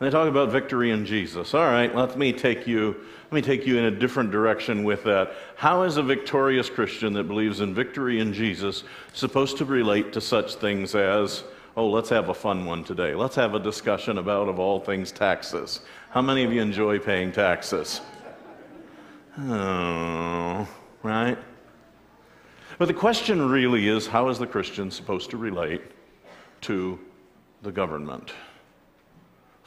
And they talk about victory in Jesus. All right, let me take you let me take you in a different direction with that. How is a victorious Christian that believes in victory in Jesus supposed to relate to such things as, oh, let's have a fun one today. Let's have a discussion about, of all things, taxes. How many of you enjoy paying taxes? Oh, right? But the question really is how is the Christian supposed to relate to the government?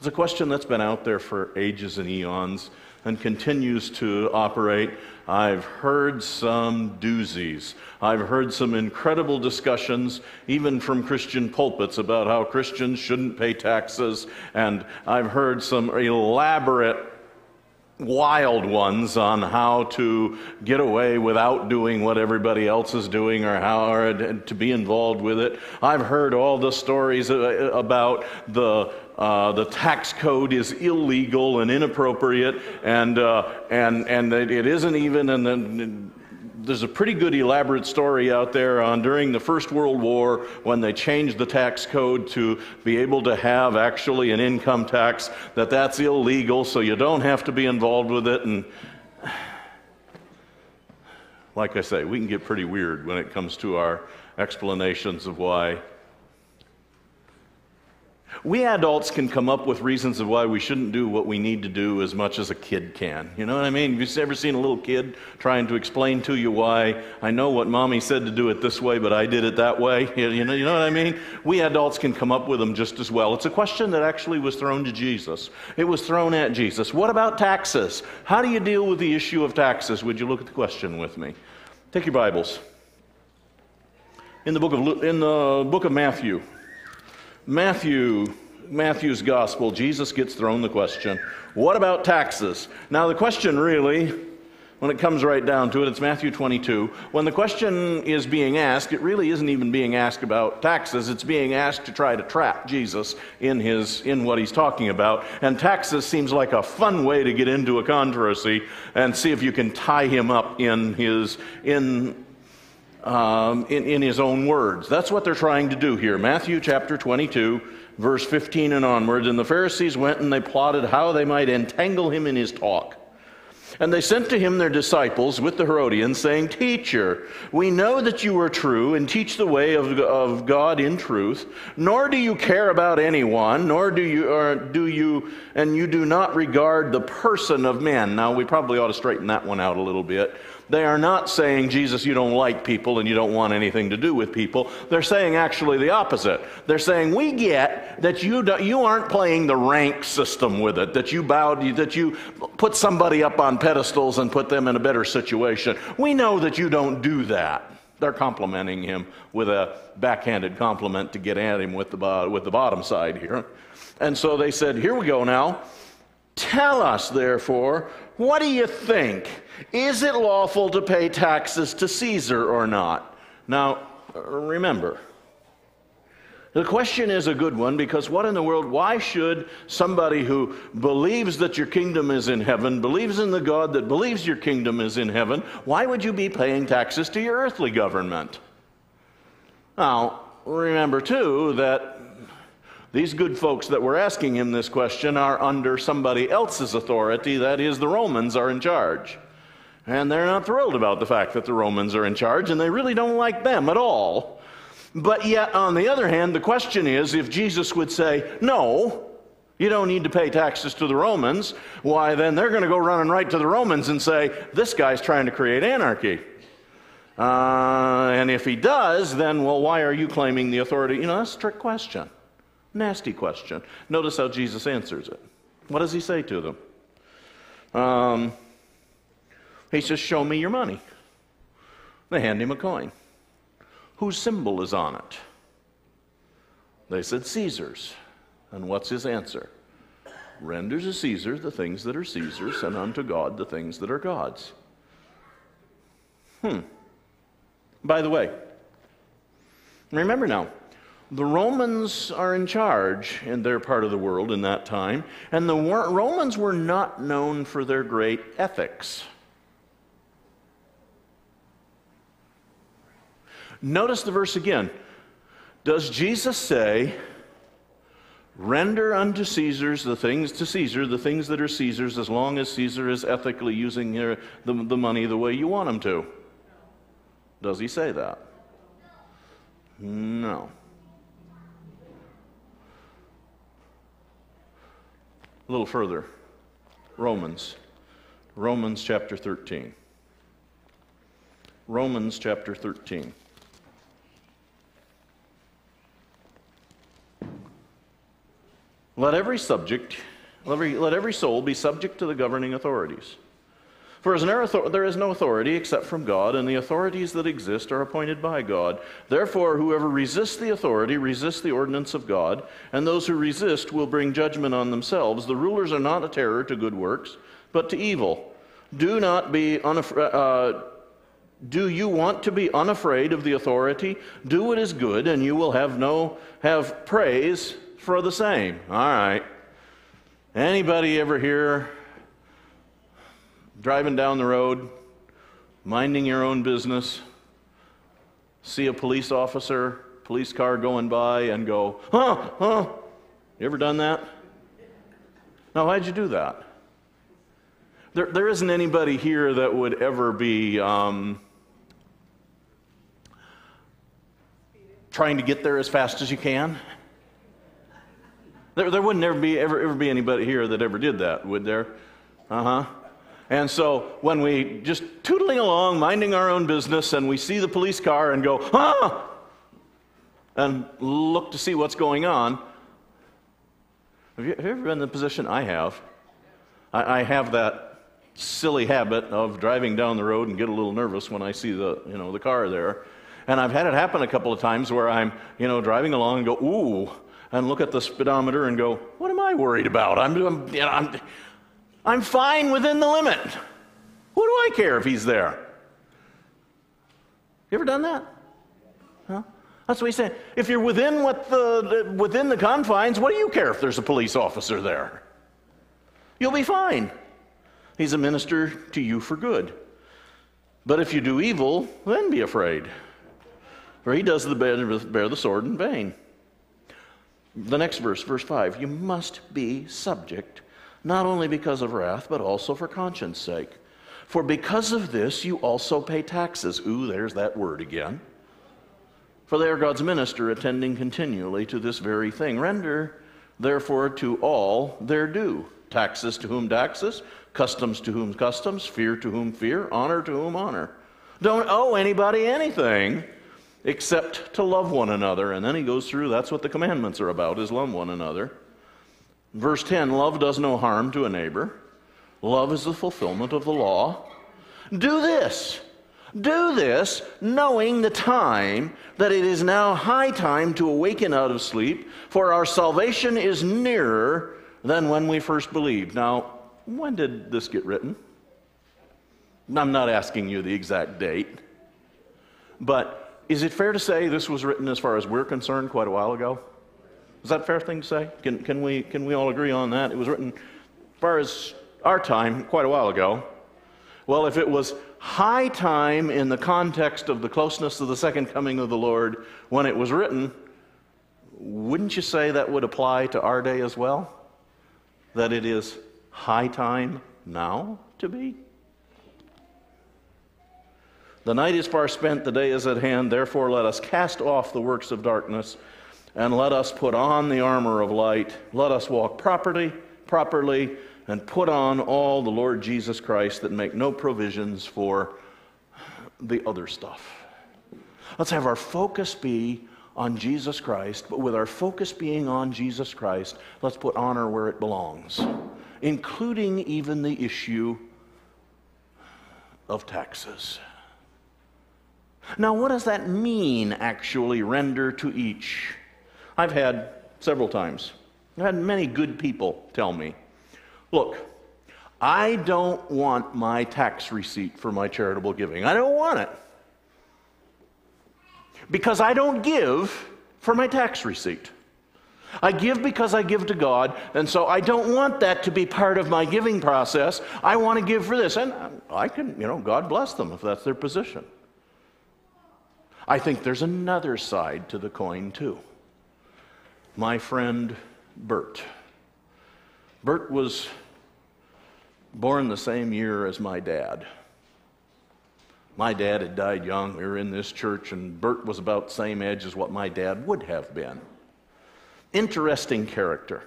It's a question that's been out there for ages and eons and continues to operate. I've heard some doozies. I've heard some incredible discussions, even from Christian pulpits, about how Christians shouldn't pay taxes. And I've heard some elaborate wild ones on how to get away without doing what everybody else is doing or how or to be involved with it. I've heard all the stories uh, about the uh, the tax code is illegal and inappropriate, and, uh, and, and it isn't even, and then there's a pretty good elaborate story out there on during the First World War when they changed the tax code to be able to have actually an income tax, that that's illegal, so you don't have to be involved with it. And like I say, we can get pretty weird when it comes to our explanations of why we adults can come up with reasons of why we shouldn't do what we need to do as much as a kid can. You know what I mean? Have you ever seen a little kid trying to explain to you why I know what mommy said to do it this way, but I did it that way? You know, you know what I mean? We adults can come up with them just as well. It's a question that actually was thrown to Jesus. It was thrown at Jesus. What about taxes? How do you deal with the issue of taxes? Would you look at the question with me? Take your Bibles. In the book of, in the book of Matthew, Matthew, Matthew's gospel, Jesus gets thrown the question, what about taxes? Now, the question really, when it comes right down to it, it's Matthew 22. When the question is being asked, it really isn't even being asked about taxes. It's being asked to try to trap Jesus in, his, in what he's talking about. And taxes seems like a fun way to get into a controversy and see if you can tie him up in, his, in um, in, in his own words. That's what they're trying to do here. Matthew chapter 22, verse 15 and onwards. And the Pharisees went and they plotted how they might entangle him in his talk. And they sent to him their disciples with the Herodians, saying, Teacher, we know that you are true and teach the way of, of God in truth, nor do you care about anyone, nor do you, or do you, and you do not regard the person of men. Now, we probably ought to straighten that one out a little bit. They are not saying, Jesus, you don't like people and you don't want anything to do with people. They're saying actually the opposite. They're saying, we get that you, you aren't playing the rank system with it, that you bowed, that you put somebody up on pedestals and put them in a better situation. We know that you don't do that. They're complimenting him with a backhanded compliment to get at him with the, with the bottom side here. And so they said, Here we go now. Tell us, therefore, what do you think? Is it lawful to pay taxes to Caesar or not? Now, remember, the question is a good one because what in the world, why should somebody who believes that your kingdom is in heaven, believes in the God that believes your kingdom is in heaven, why would you be paying taxes to your earthly government? Now, remember too that these good folks that were asking him this question are under somebody else's authority, that is, the Romans are in charge. And they're not thrilled about the fact that the Romans are in charge, and they really don't like them at all. But yet, on the other hand, the question is if Jesus would say, No, you don't need to pay taxes to the Romans, why then they're going to go running right to the Romans and say, This guy's trying to create anarchy. Uh, and if he does, then, well, why are you claiming the authority? You know, that's a trick question. Nasty question. Notice how Jesus answers it. What does he say to them? Um, he says, Show me your money. They hand him a coin. Whose symbol is on it? They said, Caesar's. And what's his answer? Render to Caesar the things that are Caesar's, and unto God the things that are God's. Hmm. By the way, remember now, the Romans are in charge in their part of the world in that time, and the Romans were not known for their great ethics. Notice the verse again. Does Jesus say, Render unto Caesar's the things to Caesar, the things that are Caesar's, as long as Caesar is ethically using the, the money the way you want him to. Does he say that? No. A little further. Romans. Romans chapter 13. Romans chapter 13. Let every subject, let every, let every soul be subject to the governing authorities. For as there is no authority except from God, and the authorities that exist are appointed by God. Therefore, whoever resists the authority resists the ordinance of God, and those who resist will bring judgment on themselves. The rulers are not a terror to good works, but to evil. Do not be unafraid. Uh, do you want to be unafraid of the authority? Do what is good, and you will have no have praise for the same. All right. Anybody ever here driving down the road, minding your own business, see a police officer, police car going by, and go, huh, huh? You ever done that? Now, why'd you do that? There, there isn't anybody here that would ever be um, trying to get there as fast as you can. There, there wouldn't ever be, ever, ever be anybody here that ever did that, would there? Uh huh. And so when we just tootling along, minding our own business, and we see the police car and go, ah, and look to see what's going on. Have you, have you ever been in the position I have? I, I, have that silly habit of driving down the road and get a little nervous when I see the, you know, the car there. And I've had it happen a couple of times where I'm, you know, driving along and go, ooh, and look at the speedometer and go, what am I worried about? I'm, I'm, you know, I'm, I'm fine within the limit. What do I care if he's there? You ever done that? Huh? That's what he said. If you're within what the, the within the confines, what do you care if there's a police officer there? You'll be fine. He's a minister to you for good. But if you do evil, then be afraid. For he does the bear, bear the sword in vain. The next verse, verse 5 you must be subject not only because of wrath, but also for conscience sake. For because of this, you also pay taxes. Ooh, there's that word again. For they are God's minister, attending continually to this very thing. Render, therefore, to all their due taxes to whom taxes, customs to whom customs, fear to whom fear, honor to whom honor. Don't owe anybody anything except to love one another. And then he goes through that's what the commandments are about, is love one another. Verse 10 Love does no harm to a neighbor, love is the fulfillment of the law. Do this. Do this, knowing the time that it is now high time to awaken out of sleep, for our salvation is nearer than when we first believed. Now, when did this get written? I'm not asking you the exact date, but is it fair to say this was written, as far as we're concerned, quite a while ago? Is that a fair thing to say? Can, can, we, can we all agree on that? It was written, as far as our time, quite a while ago. Well, if it was high time in the context of the closeness of the second coming of the Lord when it was written, wouldn't you say that would apply to our day as well? That it is high time now to be? The night is far spent, the day is at hand. Therefore, let us cast off the works of darkness and let us put on the armor of light. Let us walk properly, properly, and put on all the Lord Jesus Christ that make no provisions for the other stuff. Let's have our focus be on Jesus Christ, but with our focus being on Jesus Christ, let's put honor where it belongs, including even the issue of taxes. Now, what does that mean, actually, render to each? I've had several times. I've had many good people tell me, look, I don't want my tax receipt for my charitable giving. I don't want it. Because I don't give for my tax receipt. I give because I give to God, and so I don't want that to be part of my giving process. I want to give for this. And I can, you know, God bless them if that's their position. I think there's another side to the coin, too. My friend, Bert. Bert was born the same year as my dad. My dad had died young. We were in this church, and Bert was about the same age as what my dad would have been. Interesting character.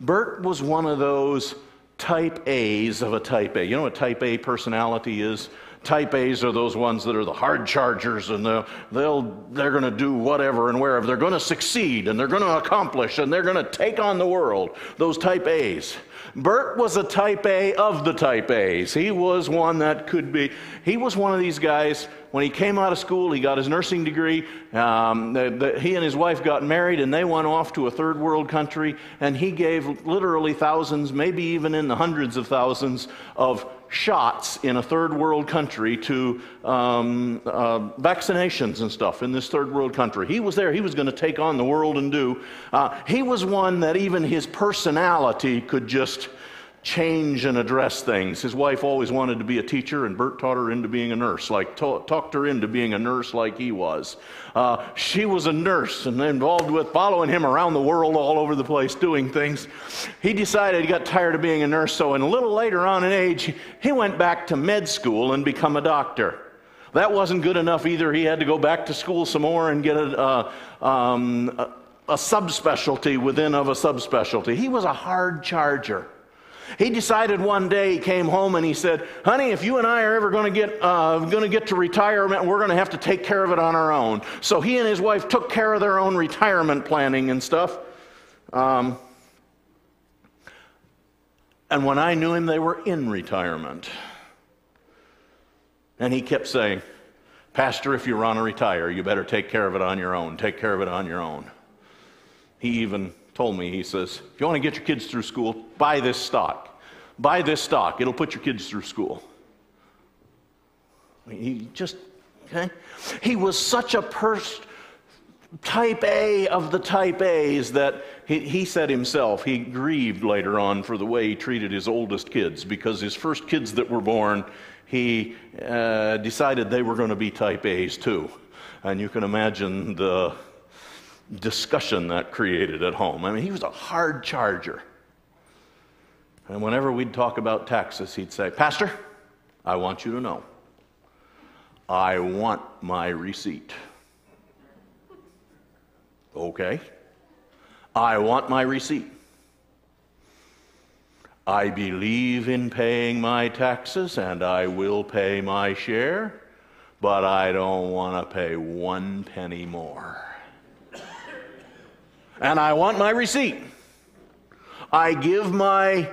Bert was one of those type A's of a type A. You know what type A personality is? Type A's are those ones that are the hard chargers and they'll, they'll, they're going to do whatever and wherever. They're going to succeed and they're going to accomplish and they're going to take on the world. Those type A's. Bert was a type A of the type A's. He was one that could be, he was one of these guys. When he came out of school, he got his nursing degree. Um, the, the, he and his wife got married, and they went off to a third world country. And he gave literally thousands, maybe even in the hundreds of thousands, of shots in a third world country to um, uh, vaccinations and stuff in this third world country. He was there. He was going to take on the world and do. Uh, he was one that even his personality could just change and address things. His wife always wanted to be a teacher, and Bert taught her into being a nurse, like talked her into being a nurse like he was. Uh, she was a nurse and involved with following him around the world, all over the place, doing things. He decided he got tired of being a nurse, so and a little later on in age, he went back to med school and become a doctor. That wasn't good enough either. He had to go back to school some more and get a, uh, um, a, a subspecialty within of a subspecialty. He was a hard charger. He decided one day, he came home and he said, Honey, if you and I are ever going to get, uh, going to get to retirement, we're going to have to take care of it on our own. So he and his wife took care of their own retirement planning and stuff. Um, and when I knew him, they were in retirement. And he kept saying, Pastor, if you're on to retire, you better take care of it on your own. Take care of it on your own. He even told me, he says, if you want to get your kids through school, buy this stock. Buy this stock. It'll put your kids through school. He just, okay? He was such a person, type A of the type A's that he, he, said himself he grieved later on for the way he treated his oldest kids because his first kids that were born, he uh, decided they were going to be type A's too. And you can imagine the discussion that created at home. I mean, he was a hard charger. And whenever we'd talk about taxes, he'd say, Pastor, I want you to know, I want my receipt. Okay. I want my receipt. I believe in paying my taxes and I will pay my share, but I don't want to pay one penny more and I want my receipt. I give my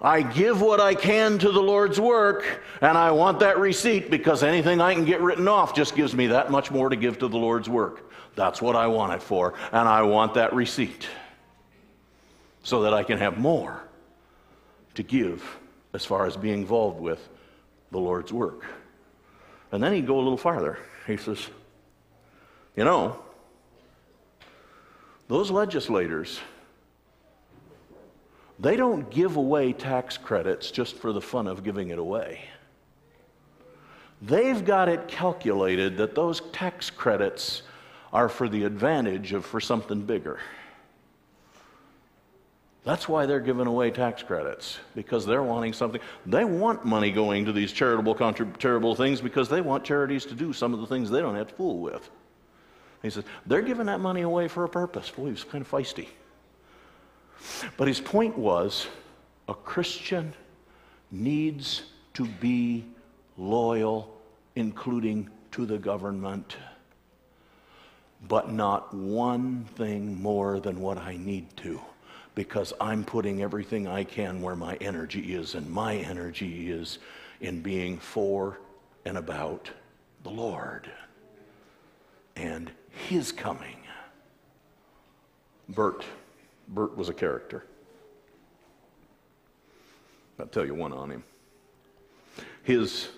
I give what I can to the Lord's work, and I want that receipt because anything I can get written off just gives me that much more to give to the Lord's work. That's what I want it for, and I want that receipt so that I can have more to give as far as being involved with the Lord's work. And then he'd go a little farther. He says, You know, those legislators, they don't give away tax credits just for the fun of giving it away. They've got it calculated that those tax credits are for the advantage of for something bigger. That's why they're giving away tax credits because they're wanting something. They want money going to these charitable, charitable things because they want charities to do some of the things they don't have to fool with. He says, they're giving that money away for a purpose. Boy, he was kind of feisty. But his point was a Christian needs to be loyal, including to the government, but not one thing more than what I need to, because I'm putting everything I can where my energy is, and my energy is in being for and about the Lord and his coming. Bert. Bert was a character. I'll tell you one on him. His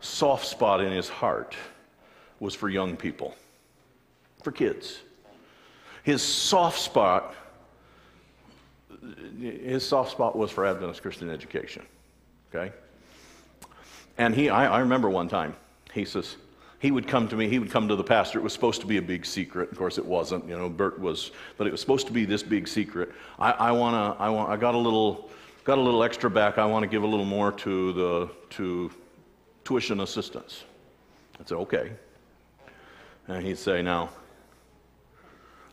soft spot in his heart was for young people, for kids. His soft spot, his soft spot was for Adventist Christian education. Okay? And he, I, I remember one time, he says, he would come to me, he would come to the pastor. It was supposed to be a big secret. Of course, it wasn't. You know, Bert was, but it was supposed to be this big secret. I, I wanna, I want, I got a little, got a little extra back. I want to give a little more to the to tuition assistance. I'd say, okay. And he'd say, now,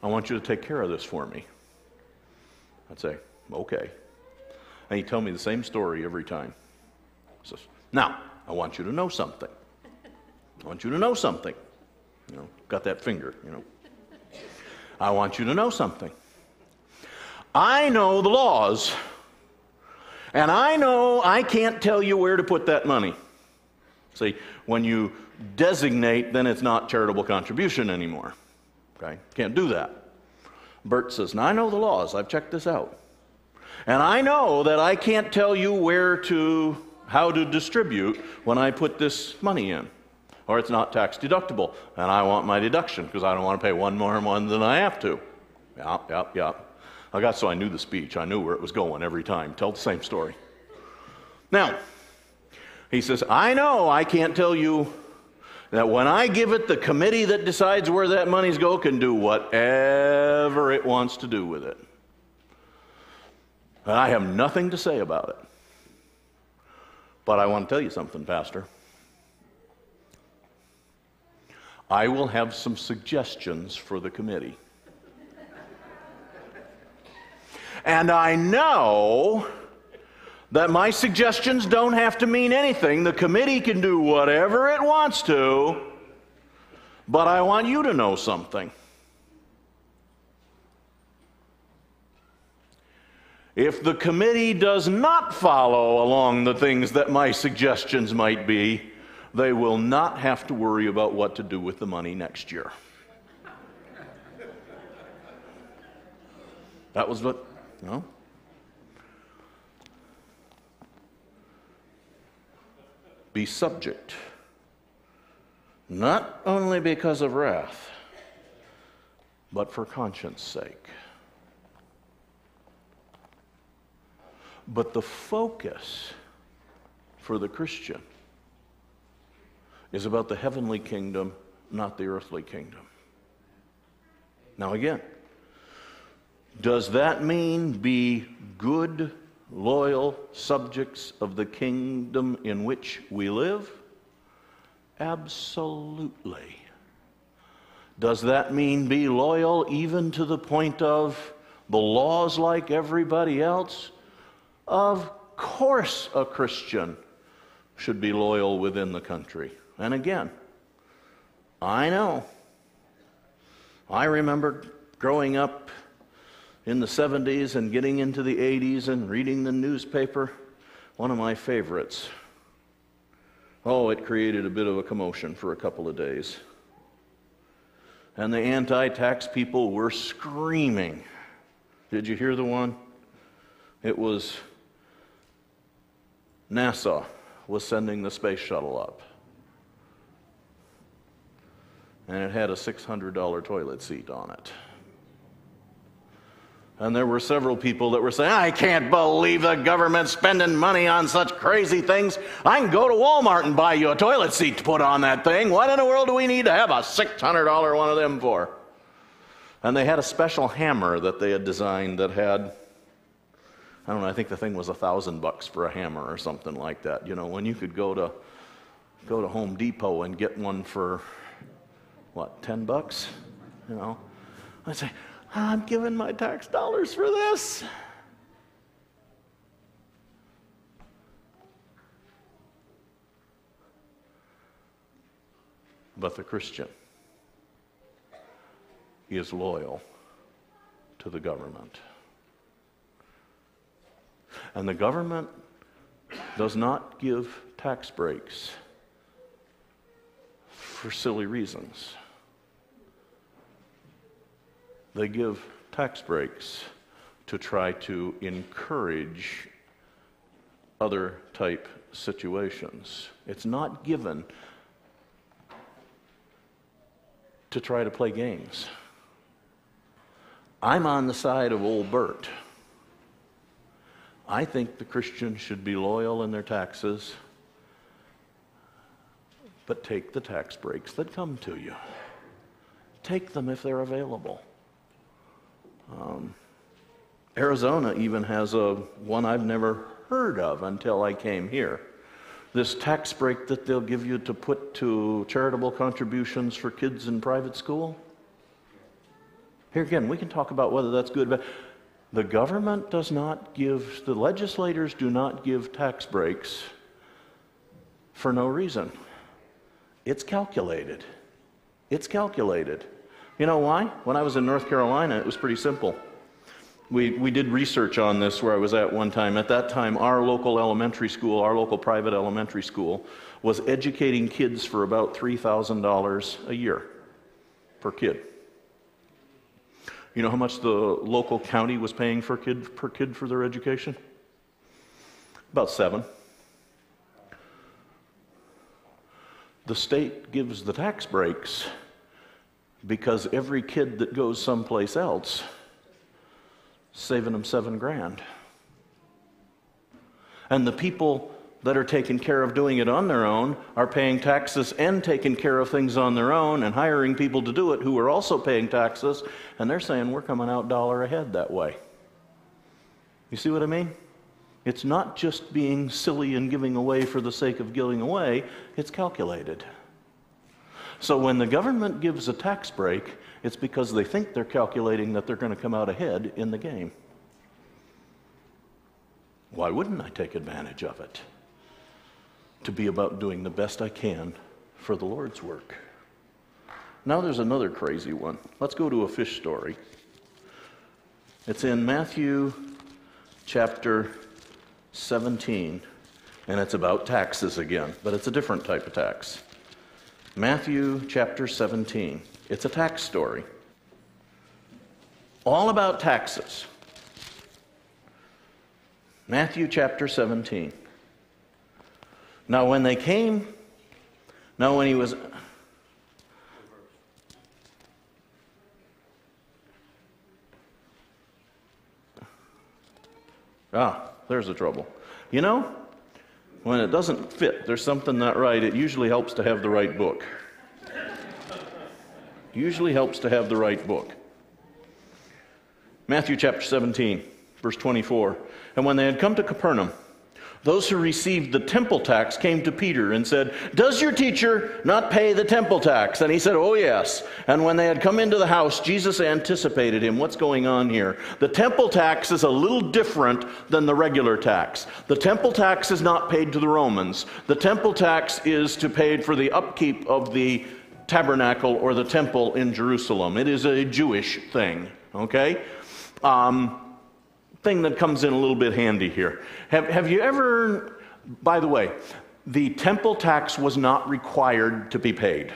I want you to take care of this for me. I'd say, okay. And he'd tell me the same story every time. He says, now, I want you to know something. I want you to know something. You know, got that finger, you know. I want you to know something. I know the laws, and I know I can't tell you where to put that money. See, when you designate, then it's not charitable contribution anymore. Okay? Can't do that. Bert says, Now I know the laws. I've checked this out. And I know that I can't tell you where to, how to distribute when I put this money in or it's not tax deductible. And I want my deduction because I don't want to pay one more one than I have to. Yep, yep, yep. I got so I knew the speech. I knew where it was going every time. Tell the same story. Now, he says, I know I can't tell you that when I give it, the committee that decides where that money's go can do whatever it wants to do with it. And I have nothing to say about it. But I want to tell you something, Pastor. I will have some suggestions for the committee. and I know that my suggestions don't have to mean anything. The committee can do whatever it wants to, but I want you to know something. If the committee does not follow along the things that my suggestions might be, they will not have to worry about what to do with the money next year. That was what, you know? Be subject, not only because of wrath, but for conscience sake. But the focus for the Christian is about the heavenly kingdom, not the earthly kingdom. Now, again, does that mean be good, loyal subjects of the kingdom in which we live? Absolutely. Does that mean be loyal even to the point of the laws like everybody else? Of course, a Christian should be loyal within the country. And again, I know. I remember growing up in the 70s and getting into the 80s and reading the newspaper. One of my favorites. Oh, it created a bit of a commotion for a couple of days. And the anti tax people were screaming. Did you hear the one? It was NASA was sending the space shuttle up and it had a $600 toilet seat on it. And there were several people that were saying, I can't believe the government's spending money on such crazy things. I can go to Walmart and buy you a toilet seat to put on that thing. What in the world do we need to have a $600 one of them for? And they had a special hammer that they had designed that had, I don't know, I think the thing was a thousand bucks for a hammer or something like that. You know, when you could go to, go to Home Depot and get one for what, 10 bucks? You know? I say, I'm giving my tax dollars for this. But the Christian is loyal to the government. And the government does not give tax breaks for silly reasons. They give tax breaks to try to encourage other type situations. It's not given to try to play games. I'm on the side of old Bert. I think the Christians should be loyal in their taxes but take the tax breaks that come to you. Take them if they're available. Um, Arizona even has a one I've never heard of until I came here. This tax break that they'll give you to put to charitable contributions for kids in private school. Here again, we can talk about whether that's good, but the government does not give, the legislators do not give tax breaks for no reason. It's calculated. It's calculated. You know why? When I was in North Carolina, it was pretty simple. We, we did research on this where I was at one time. At that time, our local elementary school, our local private elementary school, was educating kids for about $3,000 a year per kid. You know how much the local county was paying for kid, per kid for their education? About seven. The state gives the tax breaks because every kid that goes someplace else saving them seven grand. And the people that are taking care of doing it on their own are paying taxes and taking care of things on their own and hiring people to do it who are also paying taxes, and they're saying we're coming out dollar ahead that way. You see what I mean? It's not just being silly and giving away for the sake of giving away, it's calculated. So when the government gives a tax break, it's because they think they're calculating that they're going to come out ahead in the game. Why wouldn't I take advantage of it? To be about doing the best I can for the Lord's work. Now there's another crazy one. Let's go to a fish story. It's in Matthew chapter 17, and it's about taxes again, but it's a different type of tax. Matthew chapter 17. It's a tax story. All about taxes. Matthew chapter 17. Now, when they came, now when he was. Ah, there's the trouble. You know, when it doesn't fit, there's something not right, it usually helps to have the right book. Usually helps to have the right book. Matthew chapter 17, verse 24. And when they had come to Capernaum, those who received the temple tax came to Peter and said, Does your teacher not pay the temple tax? And he said, Oh, yes. And when they had come into the house, Jesus anticipated him. What's going on here? The temple tax is a little different than the regular tax. The temple tax is not paid to the Romans, the temple tax is to paid for the upkeep of the tabernacle or the temple in Jerusalem. It is a Jewish thing, okay? Um, thing that comes in a little bit handy here. Have, have you ever, by the way, the temple tax was not required to be paid.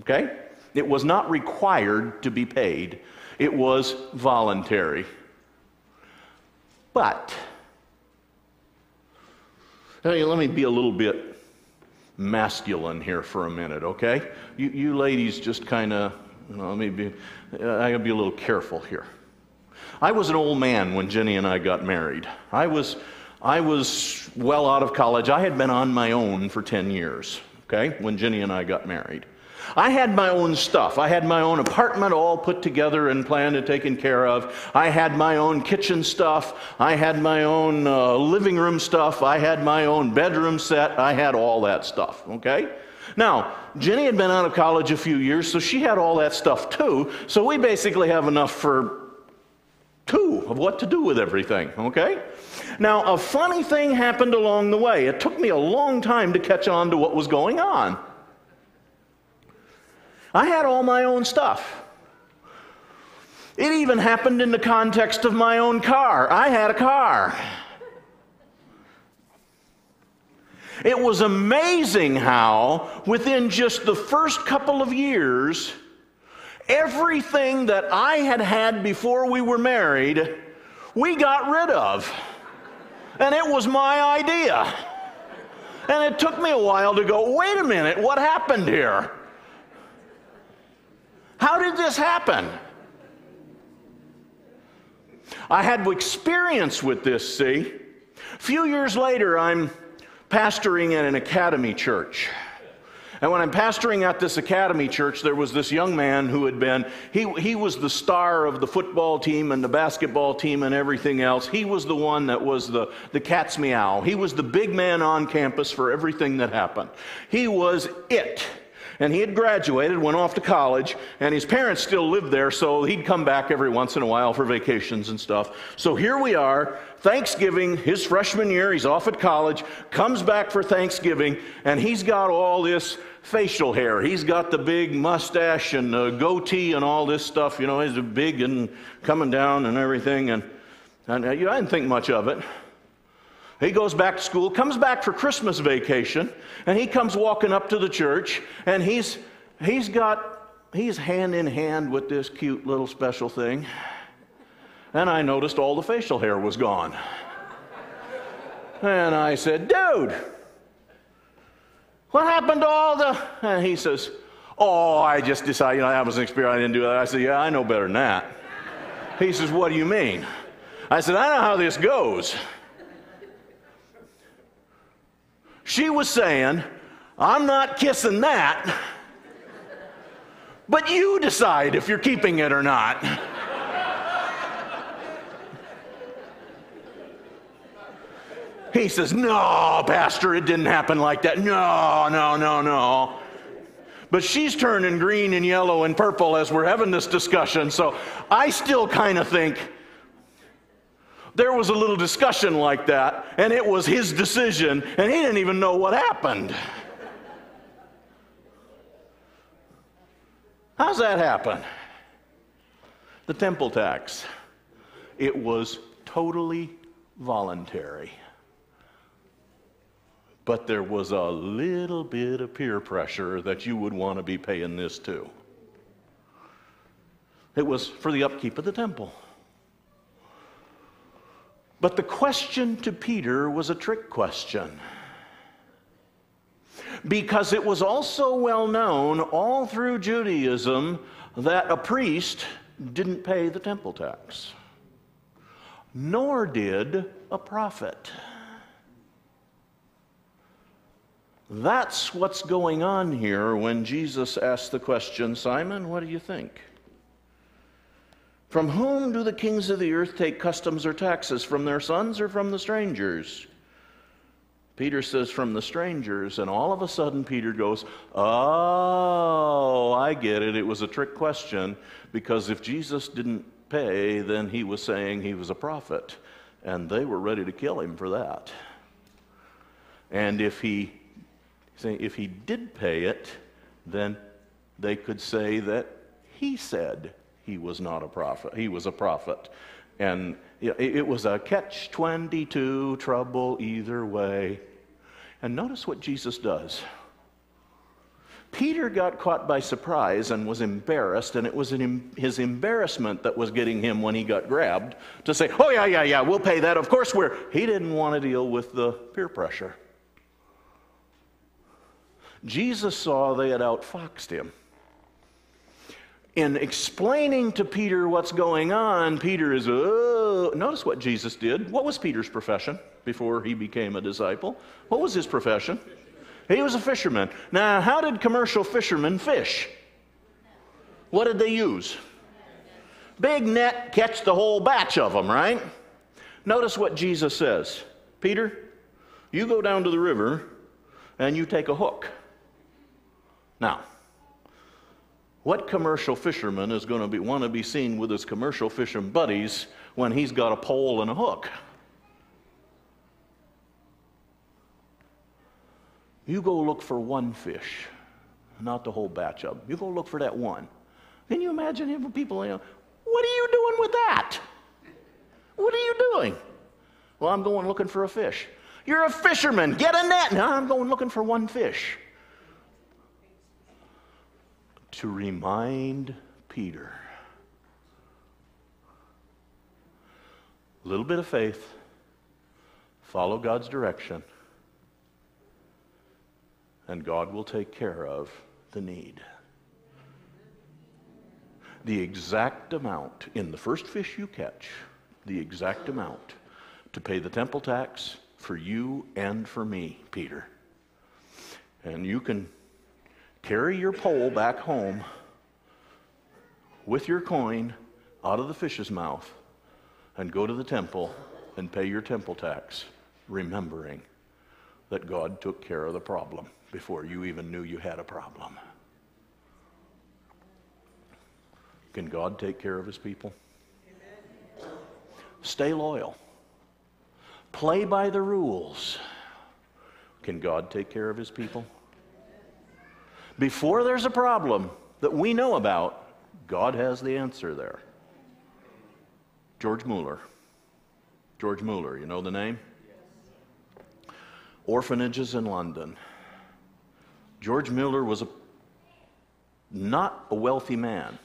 Okay? It was not required to be paid, it was voluntary. But, let me be a little bit masculine here for a minute, okay? You, you ladies just kind of, you know, let me be, uh, I gotta be a little careful here. I was an old man when Jenny and I got married. I was, I was well out of college. I had been on my own for 10 years, okay, when Jenny and I got married. I had my own stuff. I had my own apartment all put together and planned and taken care of. I had my own kitchen stuff. I had my own uh, living room stuff. I had my own bedroom set. I had all that stuff, okay? Now, Jenny had been out of college a few years, so she had all that stuff too. So we basically have enough for two of what to do with everything, okay? Now, a funny thing happened along the way. It took me a long time to catch on to what was going on. I had all my own stuff. It even happened in the context of my own car. I had a car. It was amazing how, within just the first couple of years, Everything that I had had before we were married, we got rid of. And it was my idea. And it took me a while to go, wait a minute, what happened here? How did this happen? I had experience with this, see. A few years later, I'm pastoring at an academy church. And when I'm pastoring at this academy church, there was this young man who had been, he, he was the star of the football team and the basketball team and everything else. He was the one that was the, the cat's meow. He was the big man on campus for everything that happened. He was it. And he had graduated, went off to college, and his parents still lived there, so he'd come back every once in a while for vacations and stuff. So here we are, Thanksgiving, his freshman year, he's off at college, comes back for Thanksgiving, and he's got all this facial hair. He's got the big mustache and the goatee and all this stuff. You know, he's big and coming down and everything. And, and uh, I didn't think much of it. He goes back to school, comes back for Christmas vacation, and he comes walking up to the church, and he's, he's got, he's hand in hand with this cute little special thing. And I noticed all the facial hair was gone. And I said, dude, what happened to all the. And he says, Oh, I just decided, you know, that was an experience. I didn't do that. I said, Yeah, I know better than that. He says, What do you mean? I said, I know how this goes. She was saying, I'm not kissing that, but you decide if you're keeping it or not. He says, No, Pastor, it didn't happen like that. No, no, no, no. But she's turning green and yellow and purple as we're having this discussion. So I still kind of think there was a little discussion like that, and it was his decision, and he didn't even know what happened. How's that happen? The temple tax. It was totally voluntary but there was a little bit of peer pressure that you would want to be paying this too. It was for the upkeep of the temple. But the question to Peter was a trick question. Because it was also well known all through Judaism that a priest didn't pay the temple tax, nor did a prophet. That's what's going on here when Jesus asked the question Simon, what do you think? From whom do the kings of the earth take customs or taxes? From their sons or from the strangers? Peter says, From the strangers. And all of a sudden, Peter goes, Oh, I get it. It was a trick question because if Jesus didn't pay, then he was saying he was a prophet. And they were ready to kill him for that. And if he if he did pay it, then they could say that he said he was not a prophet. He was a prophet. And it was a catch 22 trouble either way. And notice what Jesus does. Peter got caught by surprise and was embarrassed, and it was his embarrassment that was getting him when he got grabbed to say, Oh, yeah, yeah, yeah, we'll pay that. Of course, we're. He didn't want to deal with the peer pressure. Jesus saw they had outfoxed him. In explaining to Peter what's going on, Peter is, oh, notice what Jesus did. What was Peter's profession before he became a disciple? What was his profession? He was a fisherman. Now, how did commercial fishermen fish? What did they use? Big net, catch the whole batch of them, right? Notice what Jesus says Peter, you go down to the river and you take a hook. Now, what commercial fisherman is going to be, want to be seen with his commercial fishing buddies when he's got a pole and a hook? You go look for one fish, not the whole batch of them. You go look for that one. Can you imagine him people, you know, what are you doing with that? What are you doing? Well, I'm going looking for a fish. You're a fisherman. Get a net. No, I'm going looking for one fish to remind Peter a little bit of faith, follow God's direction, and God will take care of the need. The exact amount in the first fish you catch, the exact amount to pay the temple tax for you and for me, Peter. And you can carry your pole back home with your coin out of the fish's mouth and go to the temple and pay your temple tax, remembering that God took care of the problem before you even knew you had a problem. Can God take care of his people? Amen. Stay loyal. Play by the rules. Can God take care of his people? Before there's a problem that we know about, God has the answer there. George Mueller. George Mueller, you know the name? Orphanages in London. George Mueller was a, not a wealthy man.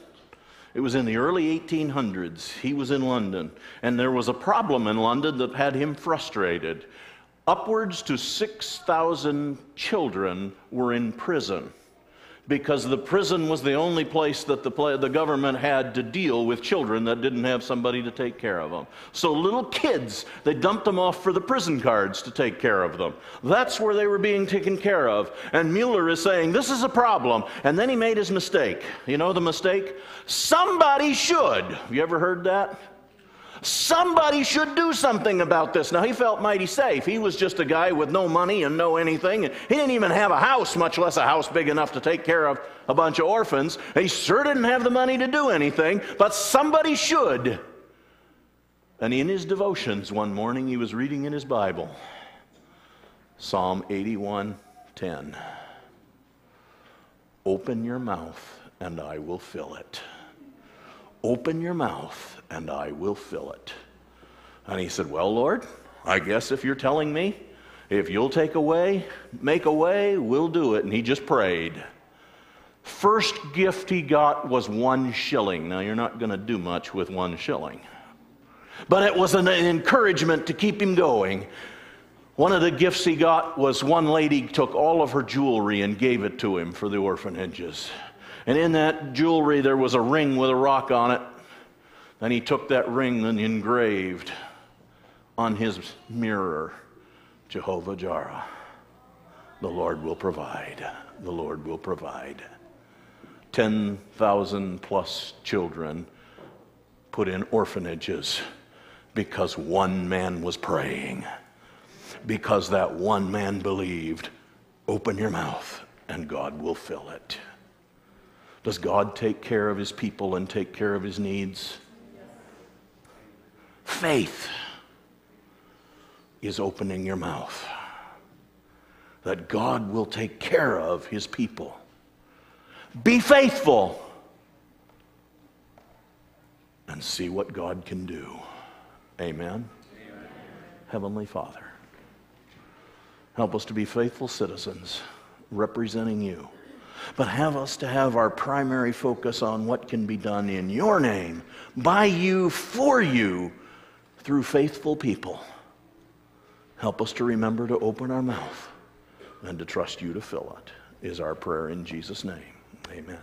It was in the early 1800s. He was in London, and there was a problem in London that had him frustrated. Upwards to 6,000 children were in prison because the prison was the only place that the, the government had to deal with children that didn't have somebody to take care of them. So little kids, they dumped them off for the prison guards to take care of them. That's where they were being taken care of. And Mueller is saying, this is a problem. And then he made his mistake. You know the mistake? Somebody should. Have you ever heard that? Somebody should do something about this. Now, he felt mighty safe. He was just a guy with no money and no anything. He didn't even have a house, much less a house big enough to take care of a bunch of orphans. He sure didn't have the money to do anything, but somebody should. And in his devotions one morning, he was reading in his Bible Psalm 81 10. Open your mouth and I will fill it. Open your mouth and I will fill it. And he said, Well, Lord, I guess if you're telling me, if you'll take away, make a way, we'll do it. And he just prayed. First gift he got was one shilling. Now, you're not going to do much with one shilling, but it was an encouragement to keep him going. One of the gifts he got was one lady took all of her jewelry and gave it to him for the orphanages. And in that jewelry, there was a ring with a rock on it. Then he took that ring and engraved on his mirror Jehovah Jireh. The Lord will provide. The Lord will provide. 10,000 plus children put in orphanages because one man was praying. Because that one man believed. Open your mouth and God will fill it. Does God take care of his people and take care of his needs? Faith is opening your mouth. That God will take care of his people. Be faithful and see what God can do. Amen. Amen. Heavenly Father, help us to be faithful citizens representing you but have us to have our primary focus on what can be done in your name, by you, for you, through faithful people. Help us to remember to open our mouth and to trust you to fill it, is our prayer in Jesus' name. Amen.